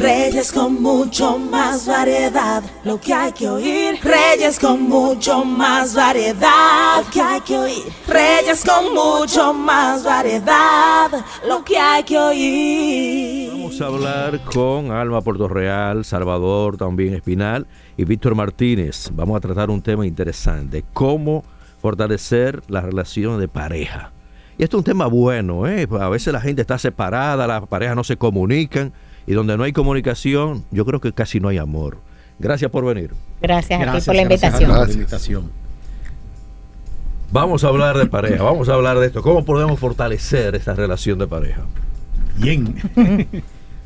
Reyes con mucho más variedad, lo que hay que oír. Reyes con mucho más variedad, lo que hay que oír. Reyes con mucho más variedad, lo que hay que oír. Vamos a hablar con Alma Puerto Real, Salvador también Espinal y Víctor Martínez. Vamos a tratar un tema interesante, cómo fortalecer la relación de pareja. Y esto es un tema bueno, ¿eh? A veces la gente está separada, las parejas no se comunican y donde no hay comunicación, yo creo que casi no hay amor. Gracias por venir. Gracias, a ti por la invitación. Gracias. invitación. Vamos a hablar de pareja, vamos a hablar de esto. ¿Cómo podemos fortalecer esta relación de pareja? Bien.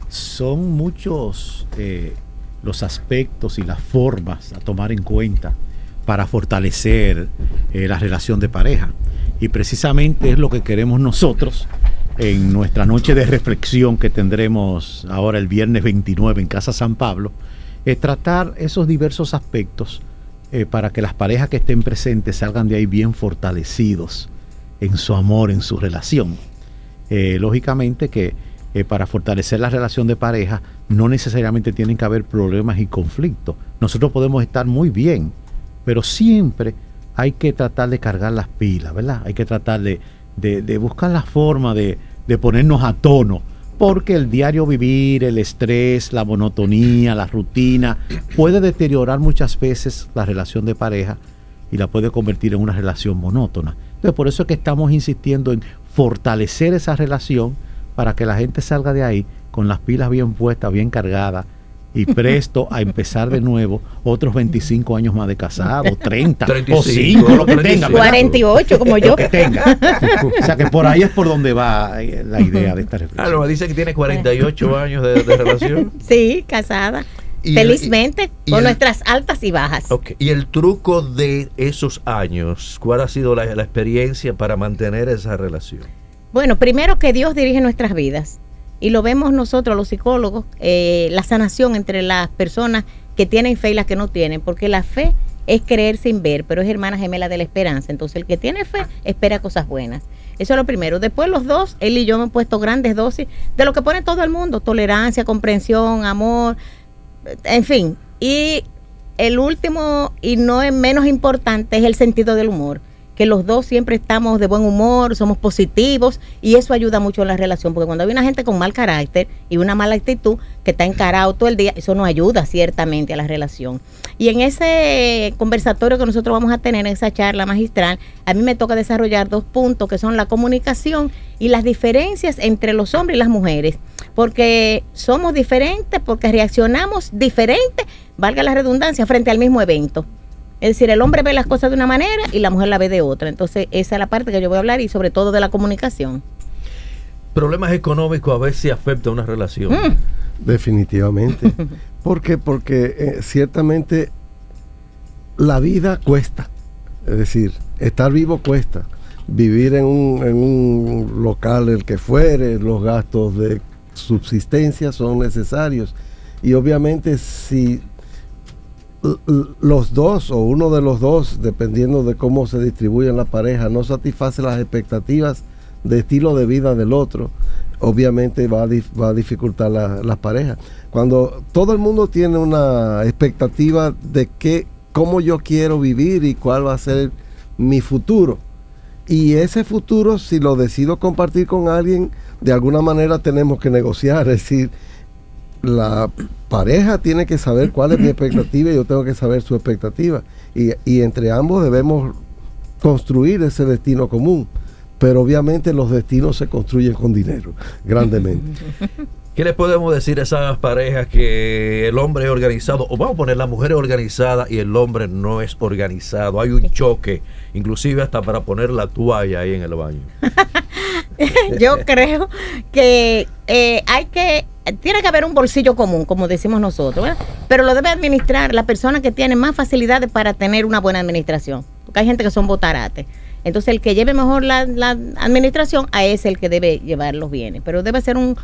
Son muchos eh, los aspectos y las formas a tomar en cuenta para fortalecer eh, la relación de pareja. Y precisamente es lo que queremos nosotros en nuestra noche de reflexión que tendremos ahora el viernes 29 en Casa San Pablo, es tratar esos diversos aspectos eh, para que las parejas que estén presentes salgan de ahí bien fortalecidos en su amor, en su relación. Eh, lógicamente que eh, para fortalecer la relación de pareja no necesariamente tienen que haber problemas y conflictos. Nosotros podemos estar muy bien, pero siempre hay que tratar de cargar las pilas, ¿verdad? Hay que tratar de, de, buscar la forma de, de, ponernos a tono, porque el diario vivir, el estrés, la monotonía, la rutina, puede deteriorar muchas veces la relación de pareja y la puede convertir en una relación monótona. Entonces, por eso es que estamos insistiendo en fortalecer esa relación para que la gente salga de ahí con las pilas bien puestas, bien cargadas, y presto a empezar de nuevo otros 25 años más de casado, 30 35, o 5, lo que tenga. 48 como yo. que tenga. o sea que por ahí es por donde va eh, la idea de esta reflexión. Me dice que tiene 48 años de, relación. Sí, casada. Felizmente, con nuestras altas y bajas. Okay. Y el truco de esos años, ¿cuál ha sido la, la experiencia para mantener esa relación? Bueno, primero que Dios dirige nuestras vidas y lo vemos nosotros los psicólogos, eh, la sanación entre las personas que tienen fe y las que no tienen, porque la fe es creer sin ver, pero es hermana gemela de la esperanza. Entonces el que tiene fe espera cosas buenas. Eso es lo primero. Después los dos, él y yo hemos puesto grandes dosis de lo que pone todo el mundo, tolerancia, comprensión, amor, en fin. Y el último y no es menos importante es el sentido del humor que los dos siempre estamos de buen humor, somos positivos y eso ayuda mucho en la relación, porque cuando hay una gente con mal carácter y una mala actitud que está encarado todo el día, eso no ayuda ciertamente a la relación. Y en ese conversatorio que nosotros vamos a tener, en esa charla magistral, a mí me toca desarrollar dos puntos que son la comunicación y las diferencias entre los hombres y las mujeres, porque somos diferentes, porque reaccionamos diferente, valga la redundancia, frente al mismo evento. Es decir, el hombre ve las cosas de una manera y la mujer la ve de otra. Entonces, esa es la parte que yo voy a hablar y sobre todo de la comunicación. Problemas económicos a veces afectan una relación. Mm. Definitivamente. ¿Por qué? Porque eh, ciertamente la vida cuesta. Es decir, estar vivo cuesta. Vivir en un, en un local, el que fuere, los gastos de subsistencia son necesarios. Y obviamente si los dos o uno de los dos, dependiendo de cómo se distribuyen la pareja, no satisface las expectativas de estilo de vida del otro, obviamente va a, va a dificultar las la parejas. Cuando todo el mundo tiene una expectativa de que, cómo yo quiero vivir y cuál va a ser mi futuro, y ese futuro, si lo decido compartir con alguien, de alguna manera tenemos que negociar, es decir, la pareja tiene que saber cuál es mi expectativa y yo tengo que saber su expectativa. Y, entre ambos debemos construir ese destino común. Pero obviamente los destinos se construyen con dinero, grandemente. ¿Qué le podemos decir a esas parejas que el hombre es organizado, o vamos a poner la mujer es organizada y el hombre no es organizado? Hay un choque, inclusive hasta para poner la toalla ahí en el baño. Yo creo que eh, hay que tiene que haber un bolsillo común, como decimos nosotros, pero lo debe administrar la persona que tiene más facilidades para tener una buena administración, porque hay gente que son botarates. Entonces, el que lleve mejor la, administración, a ese el que debe llevar los bienes. Pero debe ser un,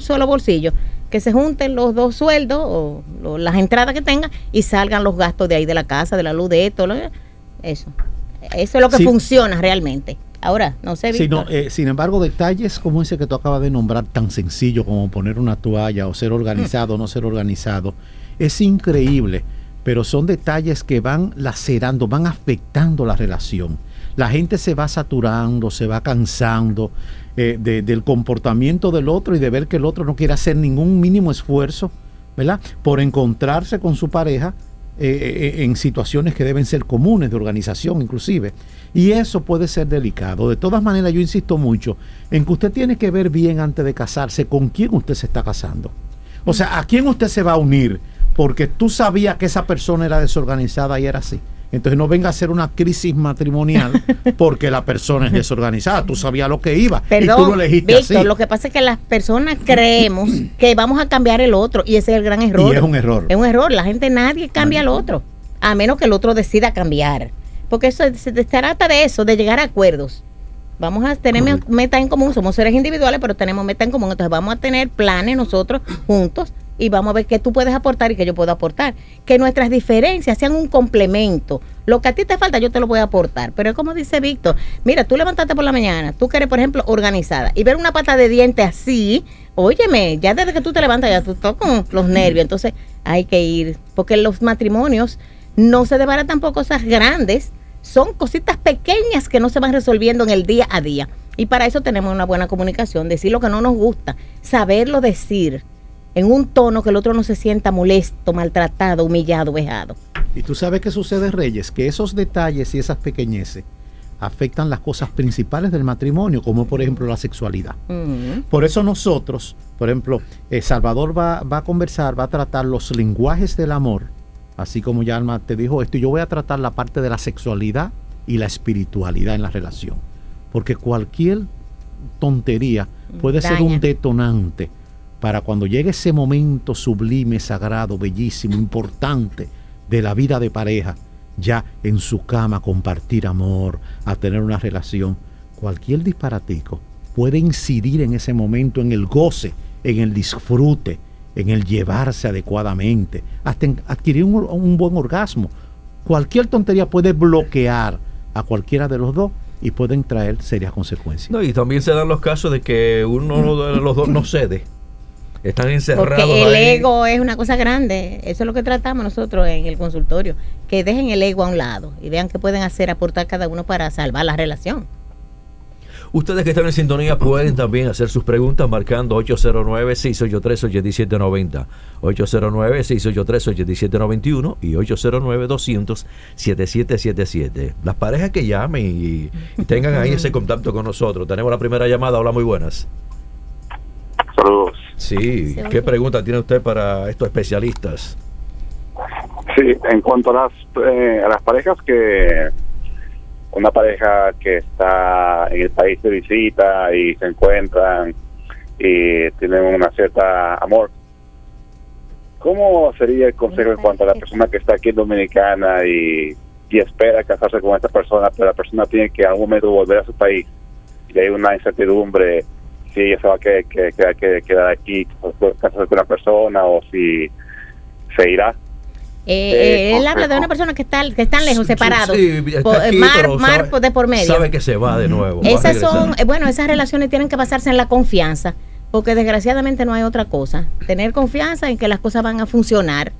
solo bolsillo, que se junten los dos sueldos o las entradas que tengan y salgan los gastos de ahí de la casa, de la luz, de esto. Eso. Eso es lo que funciona realmente. Ahora, no sé, Sí, no, Víctor. eh, sin embargo, detalles como ese que tú acabas de nombrar, tan sencillo como poner una toalla o ser organizado o no ser organizado, es increíble, pero son detalles que van lacerando, van afectando la relación. La gente se va saturando, se va cansando eh, de- del comportamiento del otro y de ver que el otro no quiere hacer ningún mínimo esfuerzo, ¿verdad? Por encontrarse con su pareja eh, eh, en situaciones que deben ser comunes de organización inclusive. Y eso puede ser delicado. De todas maneras, yo insisto mucho en que usted tiene que ver bien antes de casarse con quién usted se está casando. O sea, a quién usted se va a unir, porque tú sabías que esa persona era desorganizada y era así. Entonces no venga a ser una crisis matrimonial porque la persona es desorganizada. Tú sabías lo que iba y tú Perdón, lo elegiste Víctor, así. lo que pasa es que las personas creemos que vamos a cambiar el otro y ese es el gran error. Y es un error. Es un error. La gente, nadie cambia al otro, a menos que el otro decida cambiar. Porque eso se, trata de eso, de llegar a acuerdos. Vamos a tener metas en común, somos seres individuales, pero tenemos metas en común. Entonces vamos a tener planes nosotros juntos y vamos a ver qué tú puedes aportar y qué yo puedo aportar. Que nuestras diferencias sean un complemento. Lo que a ti te falta, yo te lo voy a aportar. Pero es como dice Víctor, mira, tú levantaste por la mañana, tú que eres, por ejemplo, organizada, y ver una pata de diente así, óyeme, ya desde que tú te levantas, ya tú estás con los nervios. Entonces hay que ir, porque los matrimonios no se desbaratan por cosas grandes, son cositas pequeñas que no se van resolviendo en el día a día. Y para eso tenemos una buena comunicación, decir lo que no nos gusta, saberlo decir en un tono que el otro no se sienta molesto, maltratado, humillado, vejado. Y tú sabes qué sucede, Reyes, que esos detalles y esas pequeñeces afectan las cosas principales del matrimonio, como por ejemplo la sexualidad. Mm. Por eso nosotros, por ejemplo, eh, Salvador va, va a conversar, va a tratar los lenguajes del amor, así como ya Alma te dijo esto, y yo voy a tratar la parte de la sexualidad y la espiritualidad en la relación. Porque cualquier tontería puede ser un detonante para cuando llegue ese momento sublime, sagrado, bellísimo, importante de la vida de pareja, ya en su cama compartir amor, a tener una relación, cualquier disparatico puede incidir en ese momento en el goce, en el disfrute, en el llevarse adecuadamente, hasta en adquirir un, un buen orgasmo. Cualquier tontería puede bloquear a cualquiera de los dos y pueden traer serias consecuencias. No, y también se dan los casos de que uno de los dos no cede. Están encerrados Porque el ahí. ego es una cosa grande. Eso es lo que tratamos nosotros en el consultorio. Que dejen el ego a un lado y vean qué pueden hacer, aportar cada uno para salvar la relación. Ustedes que están en sintonía pueden también hacer sus preguntas marcando 809-683-8790, 809-683-8791 y 809-200-7777. Las parejas que llamen y, y tengan ahí ese contacto con nosotros. Tenemos la primera llamada. Hola, muy buenas. Saludos. Sí, ¿qué oye. pregunta tiene usted para estos especialistas? Sí, en cuanto a las, eh, a las parejas que una pareja que está en el país de visita y se encuentran y tienen una cierta amor, ¿cómo sería el consejo en cuanto a la persona que está aquí en Dominicana y, y espera casarse con esta persona, pero la persona tiene que algún momento volver a su país y hay una incertidumbre si ella se va a que, que, que, que- quedar aquí, casarse con una persona o si se irá? Eh, Eh, eh, él habla de una persona que está que están lejos, separados. Sí, está aquí, mar mar sabe- de por medio. Sabe que se va de nuevo. Esas son, eh, bueno, esas relaciones tienen que basarse en la confianza, porque desgraciadamente no hay otra cosa. Tener confianza en que las cosas van a funcionar,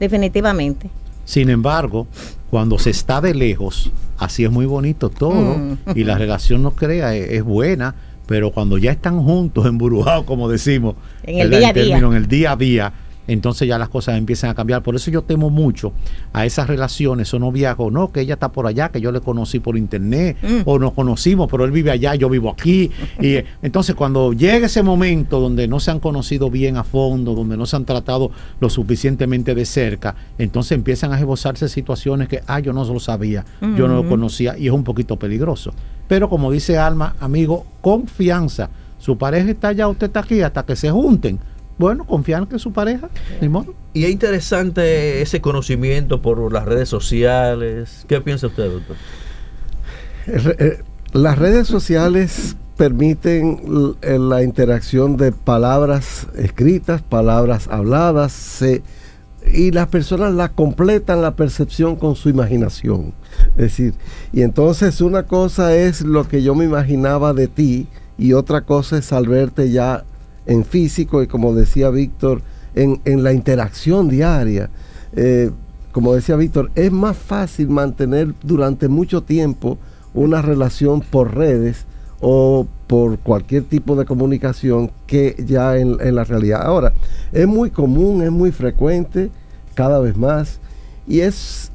definitivamente. Sin embargo, cuando se está de lejos, así es muy bonito todo Mm. y la relación no crea es, es buena, pero cuando ya están juntos, embrujados, como decimos, En el día a día. término, en el día a día, entonces ya las cosas empiezan a cambiar. Por eso yo temo mucho a esas relaciones o noviazgos, no, que ella está por allá, que yo le conocí por internet, Mm. o nos conocimos, pero él vive allá, yo vivo aquí. Y eh, entonces cuando llega ese momento donde no se han conocido bien a fondo, donde no se han tratado lo suficientemente de cerca, entonces empiezan a esbozarse situaciones que, ah, yo no lo sabía, yo no lo Ujú. conocía, y es un poquito peligroso. Pero como dice Alma, amigo, confianza. Su pareja está allá, usted está aquí, hasta que se junten. Bueno, confiar que su pareja, ni modo. Y es interesante ese conocimiento por las redes sociales. ¿Qué piensa usted, doctor? Eh, Las redes sociales permiten eh, la interacción de palabras escritas, palabras habladas, se y las personas la completan la percepción con su imaginación. Es decir, y entonces una cosa es lo que yo me imaginaba de ti y otra cosa es al verte ya en físico y como decía Víctor, en, en la interacción diaria. Eh, como decía Víctor, es más fácil mantener durante mucho tiempo una relación por redes o por cualquier tipo de comunicación que ya en, la realidad. Ahora, es muy común, es muy frecuente, cada vez más, y es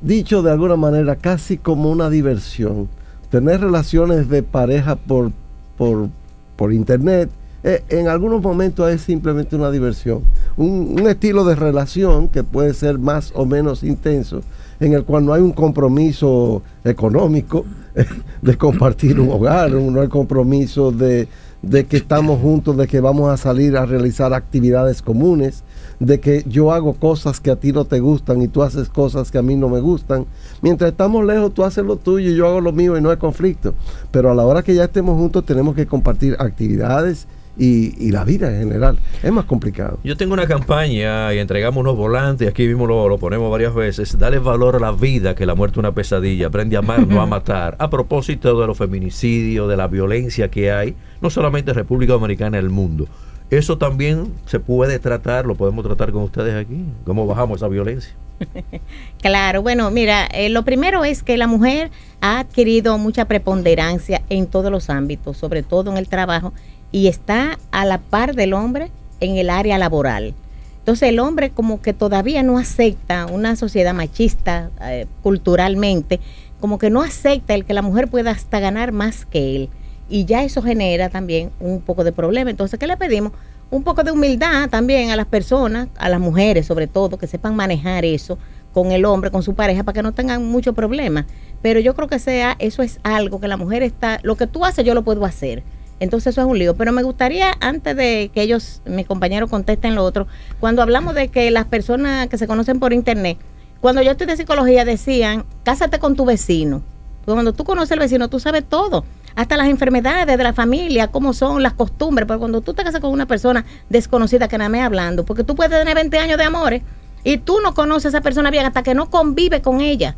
dicho de alguna manera casi como una diversión. Tener relaciones de pareja por, por, por internet eh, en algunos momentos es simplemente una diversión. Un, un, estilo de relación que puede ser más o menos intenso, en el cual no hay un compromiso económico de compartir un hogar, no hay compromiso de, de que estamos juntos, de que vamos a salir a realizar actividades comunes, de que yo hago cosas que a ti no te gustan y tú haces cosas que a mí no me gustan. Mientras estamos lejos, tú haces lo tuyo y yo hago lo mío y no hay conflicto. Pero a la hora que ya estemos juntos, tenemos que compartir actividades y, y, la vida en general. Es más complicado. Yo tengo una campaña y entregamos unos volantes, y aquí mismo lo, lo, ponemos varias veces. Dale valor a la vida, que la muerte es una pesadilla. Aprende a amar, no a matar. A propósito de los feminicidios, de la violencia que hay, no solamente en República Dominicana, en el mundo. Eso también se puede tratar, lo podemos tratar con ustedes aquí. ¿Cómo bajamos esa violencia? Claro, bueno, mira, eh, lo primero es que la mujer ha adquirido mucha preponderancia en todos los ámbitos, sobre todo en el trabajo, y está a la par del hombre en el área laboral. Entonces el hombre como que todavía no acepta una sociedad machista eh, culturalmente, como que no acepta el que la mujer pueda hasta ganar más que él. Y ya eso genera también un poco de problema. Entonces, ¿qué le pedimos? Un poco de humildad también a las personas, a las mujeres sobre todo, que sepan manejar eso con el hombre, con su pareja, para que no tengan mucho problema. Pero yo creo que sea, eso es algo que la mujer está, lo que tú haces yo lo puedo hacer. Entonces eso es un lío. Pero me gustaría, antes de que ellos, mis compañeros, contesten lo otro, cuando hablamos de que las personas que se conocen por internet, cuando yo estoy de psicología decían, cásate con tu vecino. Cuando tú conoces al vecino, tú sabes todo. Hasta las enfermedades de la familia, cómo son las costumbres. Pero cuando tú te casas con una persona desconocida que nada me hablando, porque tú puedes tener 20 años de amores y tú no conoces a esa persona bien hasta que no convive con ella.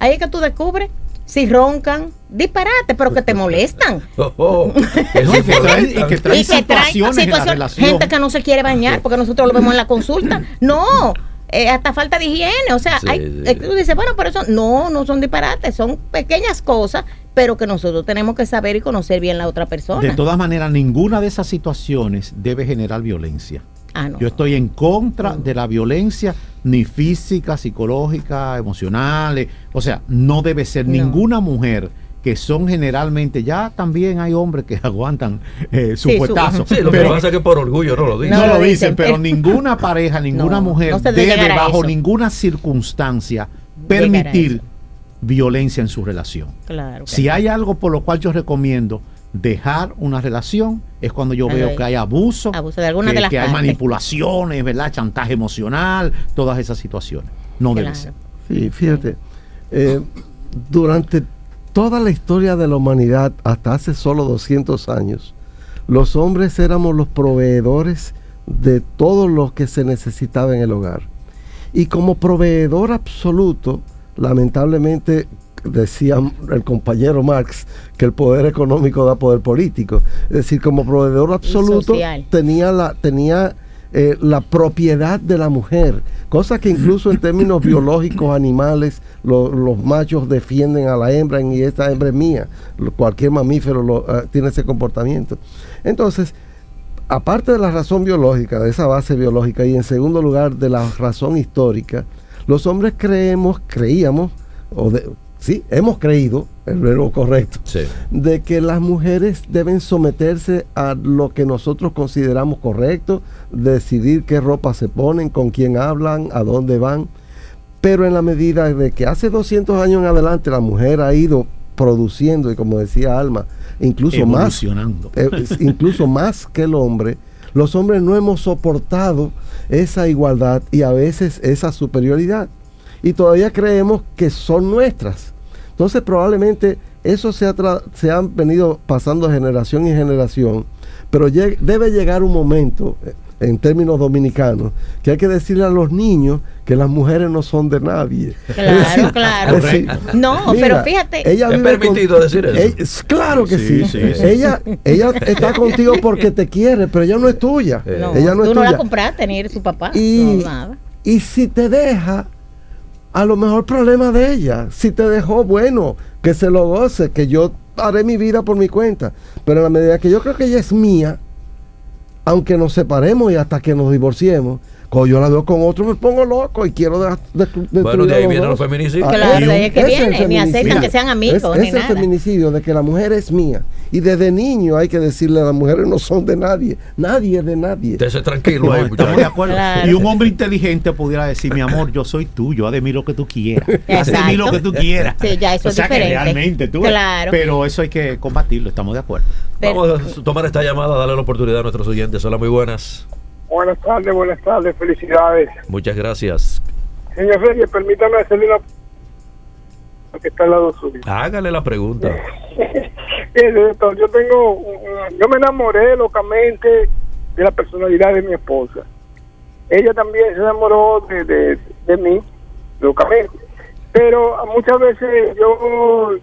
Ahí es que tú descubres si roncan, disparate, pero que te molestan. Oh, oh. y que traen, y que traen situaciones, situación, en la relación. Gente que no se quiere bañar porque nosotros lo vemos en la consulta. No, eh, hasta falta de higiene. O sea, sí, hay, sí. Eh, tú dices, bueno, pero eso no, no son disparates, son pequeñas cosas, pero que nosotros tenemos que saber y conocer bien la otra persona. De todas maneras, ninguna de esas situaciones debe generar violencia. Ah, no. Yo estoy en contra de la violencia, ni física, psicológica, emocional. O sea, no debe ser no. ninguna mujer que son generalmente, ya también hay hombres que aguantan eh, su Sí, Sí, lo pero, que pasa es que por orgullo no lo dicen. no, No lo dicen, pero ninguna pareja, ninguna No, mujer debe bajo ninguna circunstancia permitir violencia en su relación. Claro. Si hay algo por lo cual yo recomiendo dejar una relación, es cuando yo veo que hay abuso, Abuso de alguna que, de las que hay manipulaciones, ¿verdad? Chantaje emocional, todas esas situaciones. No debe Claro. ser. Sí, fíjate, eh, durante toda la historia de la humanidad, hasta hace solo 200 años, los hombres éramos los proveedores de todo lo que se necesitaba en el hogar. Y como proveedor absoluto, lamentablemente decía el compañero Marx que el poder económico da poder político. Es decir, como proveedor absoluto tenía la tenía eh, la propiedad de la mujer, cosa que incluso en términos biológicos animales lo- los machos defienden a la hembra y esta hembra es mía. Cualquier mamífero lo, ah, tiene ese comportamiento. Entonces, aparte de la razón biológica, de esa base biológica, y en segundo lugar de la razón histórica, los hombres creemos, creíamos, o de, sí, hemos creído, el verbo correcto, Sí. de que las mujeres deben someterse a lo que nosotros consideramos correcto, decidir qué ropa se ponen, con quién hablan, a dónde van. Pero en la medida de que hace 200 años en adelante la mujer ha ido produciendo, y como decía Alma, incluso más eh, incluso más que el hombre, los hombres no hemos soportado esa igualdad y a veces esa superioridad. Y todavía creemos que son nuestras. Entonces probablemente eso se ha, tra- se ha venido pasando generación en generación, pero lleg- debe llegar un momento, eh, en términos dominicanos, que hay que decirle a los niños que las mujeres no son de nadie. Claro, decir, claro. decir, No, mira, pero fíjate. ella ¿Es permitido decir eso? Ella- es- claro que sí. Sí, sí, sí. Ella, ella está contigo porque te quiere, pero ella no es tuya. no, ella no es tú no tuya. la compraste ni eres su papá. Y, no, nada. y si te deja, a lo mejor problema de ella. Si te dejó, bueno, que se lo goce, que yo haré mi vida por mi cuenta. Pero en la medida que yo creo que ella es mía, aunque nos separemos y hasta que nos divorciemos, cuando yo la veo con otro me pongo loco y quiero de, de- Bueno, de ahí vienen los feminicidios. Claro, de ahí es que viene, ni aceptan que sean amigos, Es, ni es el nada. feminicidio de que la mujer es mía. Y desde niño hay que decirle a las mujeres no son de nadie. Nadie es de nadie. Déjese tranquilo No, ahí, estamos de acuerdo. Claro. Y un hombre inteligente pudiera decir, mi amor, yo soy tuyo, haz de mí lo que tú quieras. Haz de mí lo que tú quieras. Sí, ya eso o es diferente. que realmente tú. Claro. Pero eso hay que combatirlo, estamos de acuerdo. Pero- Vamos a tomar esta llamada, darle la oportunidad a nuestros oyentes. Hola, muy buenas. Buenas tardes, buenas tardes, felicidades. Muchas gracias. Señor Reyes, permítame hacerle una que está al lado suyo. Hágale la pregunta. Yo tengo, yo me enamoré locamente de la personalidad de mi esposa. Ella también se enamoró de, de, de mí, locamente. Pero muchas veces yo,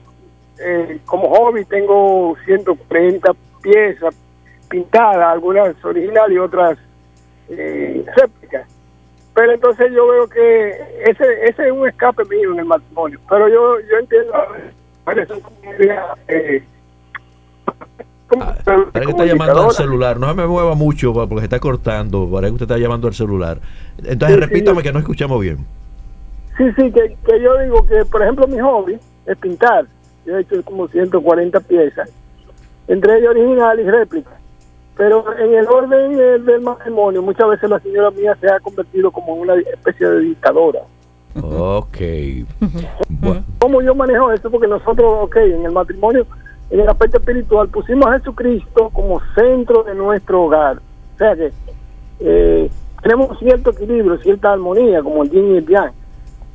eh, como hobby, tengo 140 piezas pintadas, algunas originales y otras eh, réplicas. Pero entonces yo veo que ese ese es un escape mío en el matrimonio. Pero yo yo entiendo, ¿cuáles son como ideas, eh, Ah, Parece que está llamando al celular. No se me mueva mucho porque se está cortando. Parece que usted está llamando al celular. Entonces, Sí, repítame sí. que no escuchamos bien. Sí, sí, que, que yo digo que, por ejemplo, mi hobby es pintar. Yo he hecho como 140 piezas, entre ellas original y réplica. Pero en el orden eh, del matrimonio, muchas veces la señora mía se ha convertido como en una especie de dictadora. Ok. ¿Cómo yo manejo esto? Porque nosotros, ok, en el matrimonio, en el aspecto espiritual, pusimos a Jesucristo como centro de nuestro hogar. O sea que eh, tenemos cierto equilibrio, cierta armonía, como el yin y el yang.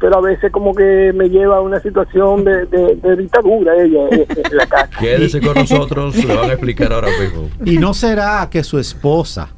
Pero a veces como que me lleva a una situación de, de- de dictadura ella en la casa. Quédese con nosotros, le van a explicar ahora mismo. ¿Y no será que su esposa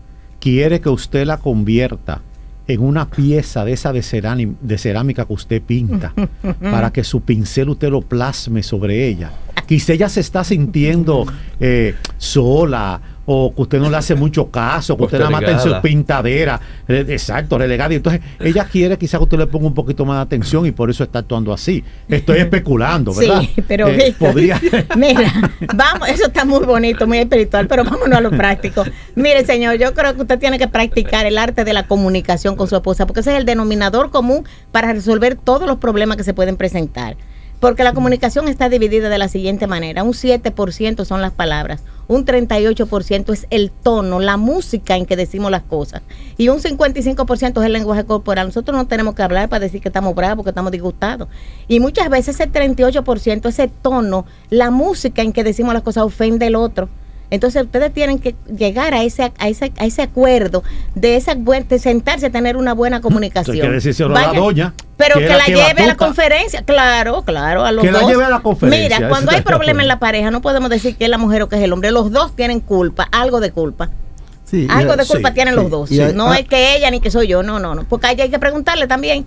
quiere que usted la convierta en una pieza de esa de, cerani- de cerámica que usted pinta para que su pincel usted lo plasme sobre ella? Quizá ella se está sintiendo eh, sola o que usted no le hace mucho caso, que usted nada más en su pintadera, exacto, relegada. Y entonces ella quiere quizá que usted le ponga un poquito más de atención y por eso está actuando así. Estoy especulando, ¿verdad? Sí, pero Eh, Víctor, podría... mira, vamos, eso está muy bonito, muy espiritual, pero vámonos a lo práctico. Mire, señor, yo creo que usted tiene que practicar el arte de la comunicación con su esposa, porque ese es el denominador común para resolver todos los problemas que se pueden presentar. Porque la comunicación está dividida de la siguiente manera. Un 7% son las palabras, un 38% es el tono, la música en que decimos las cosas. Y un 55% es el lenguaje corporal. Nosotros no tenemos que hablar para decir que estamos bravos, que estamos disgustados. Y muchas veces ese 38%, ese tono, la música en que decimos las cosas ofende al otro. Entonces ustedes tienen que llegar a ese, a ese, a ese acuerdo de esa de sentarse a tener una buena comunicación. Hay que decírselo a la doña, Pero que la que lleve a la conferencia. Claro, claro, a los Que la lleve a la conferencia, Mira, cuando hay problema en la pareja, no podemos decir que es la mujer o que es el hombre. Los dos tienen culpa, algo de culpa. Sí, Algo de culpa sí, tienen sí. los dos. No ah. es que ella ni que soy yo, no, no, no. Porque hay, hay que preguntarle también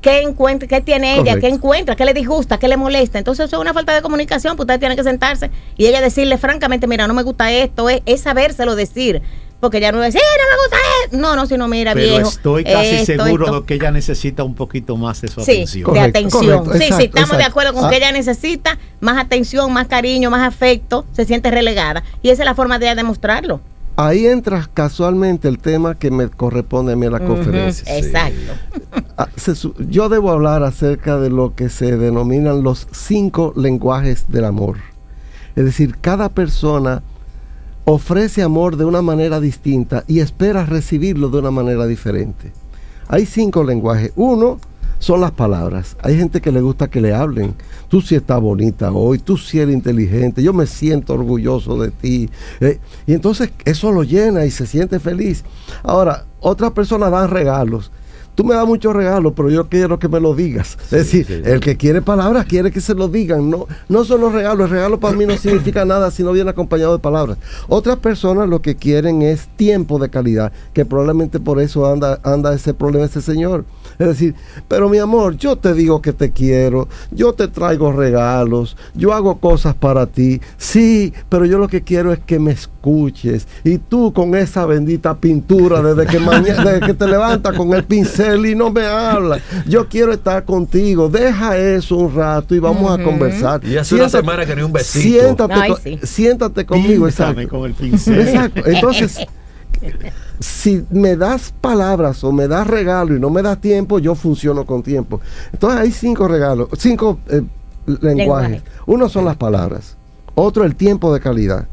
qué encuentra, qué tiene ella, Correcto. qué encuentra, qué le disgusta, qué le molesta. Entonces eso es una falta de comunicación, pues ustedes tienen que sentarse y ella decirle francamente, mira, no me gusta esto, es, es sabérselo decir. Porque ya no es decir, "Eh, no me gusta esto. No, no, si no, mira, Pero viejo. estoy casi esto, seguro esto". de que ella necesita un poquito más de su Sí, atención. de atención. correcto, sí, sí, exacto, estamos de acuerdo con Ah. que ella necesita más atención, más cariño, más afecto, se siente relegada. Y esa es la forma de ella demostrarlo. Ahí entra casualmente el tema que me corresponde a mí en la conferencia. Exacto. Ah, yo debo hablar acerca de lo que se denominan los cinco lenguajes del amor. Es decir, cada persona ofrece amor de una manera distinta y espera recibirlo de una manera diferente. Hay cinco lenguajes. Uno son las palabras. Hay gente que le gusta que le hablen. Tú sí estás bonita hoy, tú sí eres inteligente, yo me siento orgulloso de ti. Eh, y entonces eso lo llena y se siente feliz. Ahora, otras personas dan regalos. tú me das muchos regalos, pero yo quiero que me lo digas. Es decir, sí, sí. el que quiere palabras quiere que se lo digan. No, no son los regalos. El regalo para mí no significa nada si no viene acompañado de palabras. Otras personas lo que quieren es tiempo de calidad, que probablemente por eso anda, anda ese problema ese señor. Es decir, pero mi amor, yo te digo que te quiero, yo te traigo regalos, yo hago cosas para ti. Sí, pero yo lo que quiero es que me escuches. Y tú con esa bendita pintura desde que mañana, desde que te levantas con el pincel y no me hablas. Yo quiero estar contigo. Deja eso un rato y vamos a conversar. Y hace una semana que ni un besito. Siéntate, Ay, sí. siéntate conmigo, Píntame exacto. con el pincel. Exacto. Entonces, si me das palabras o me das regalo y no me das tiempo, yo funciono con tiempo. Entonces hay cinco regalos, cinco eh, lenguajes. Lenguaje. Uno son las palabras, otro el tiempo de calidad,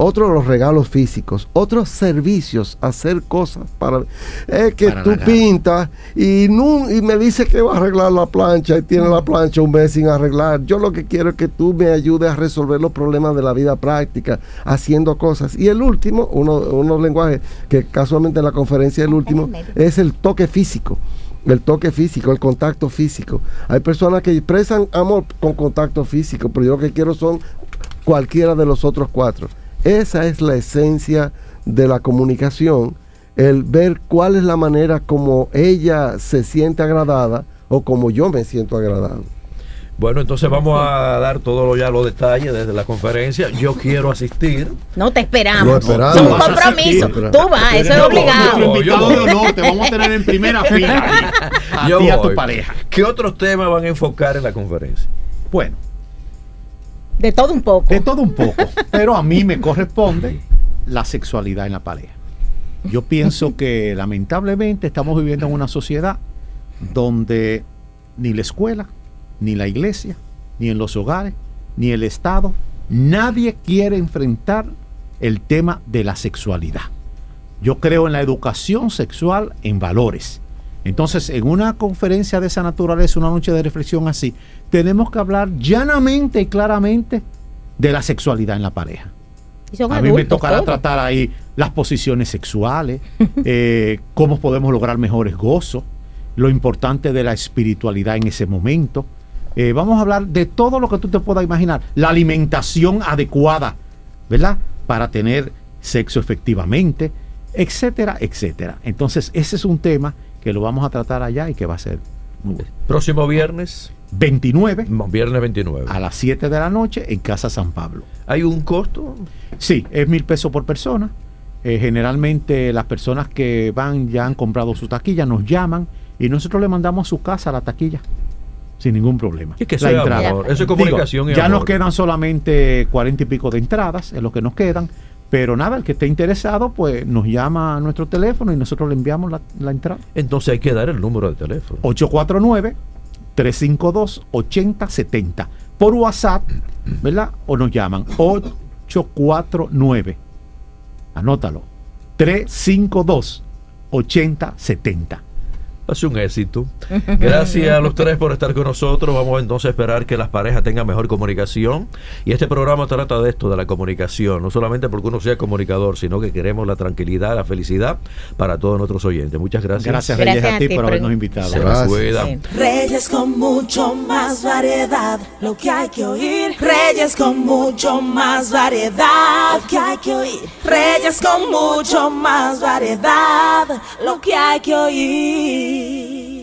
otro los regalos físicos, otros servicios, hacer cosas para... Es que Para tú pintas y, me dice que va a arreglar la plancha y tiene la plancha un mes sin arreglar. Yo lo que quiero es que tú me ayudes a resolver los problemas de la vida práctica, haciendo cosas. Y el último, uno, unos lenguajes que casualmente en la conferencia el último, es el toque físico. El toque físico, el contacto físico. Hay personas que expresan amor con contacto físico, pero yo lo que quiero son cualquiera de los otros cuatro. Esa es la esencia de la comunicación, el ver cuál es la manera como ella se siente agradada o como yo me siento agradado. Bueno, entonces vamos a dar todos ya los detalles desde la conferencia. Yo quiero asistir. No te Lo esperamos. esperamos. Es un compromiso. Tú vas, eso es obligado. invitado de honor, te vamos a tener en primera fila. ahí, A Yo ti y a voy. tu pareja. ¿Qué otros temas van a enfocar en la conferencia? Bueno, De todo un poco. de todo un poco, pero a mí me corresponde la sexualidad en la pareja. Yo pienso que lamentablemente estamos viviendo en una sociedad donde ni la escuela, ni la iglesia, ni en los hogares, ni el Estado, nadie quiere enfrentar el tema de la sexualidad. Yo creo en la educación sexual en valores. Entonces, en una conferencia de esa naturaleza, una noche de reflexión así, tenemos que hablar llanamente y claramente de la sexualidad en la pareja. A mí me tocará todos. tratar ahí las posiciones sexuales, eh, cómo podemos lograr mejores gozos, lo importante de la espiritualidad en ese momento. Eh, vamos a hablar de todo lo que tú te puedas imaginar. La alimentación adecuada, ¿verdad? Para tener sexo efectivamente, etcétera, etcétera. Entonces, ese es un tema que lo vamos a tratar allá y que va a ser muy bueno. Próximo viernes, 29 viernes 29. a las 7 de la noche en Casa San Pablo. ¿Hay un costo? Sí, es mil pesos por persona. Eh, generalmente las personas que van ya han comprado su taquilla, nos llaman y nosotros le mandamos a su casa la taquilla sin ningún problema. Es que La entrada. amor, eso es comunicación ya amor. nos quedan solamente cuarenta y pico de entradas, es lo que nos quedan. Pero nada, el que esté interesado, pues nos llama a nuestro teléfono y nosotros le enviamos la, la entrada. Entonces hay que dar el número de teléfono. 849-352-8070. Por WhatsApp, ¿verdad? O nos llaman 849. Anótalo. 352-8070. Hace un éxito. Gracias a los tres por estar con nosotros. Vamos entonces a esperar que las parejas tengan mejor comunicación. Y este programa trata de esto, de la comunicación. No solamente porque uno sea comunicador, sino que queremos la tranquilidad, la felicidad para todos nuestros oyentes. Muchas gracias. Gracias, Gracias Reyes, a a ti ti por habernos invitado. Se Gracias. Reyes con mucho más variedad, lo que hay que oír. Reyes con mucho más variedad, lo que hay que oír. Reyes con mucho más variedad, lo que hay que oír. me.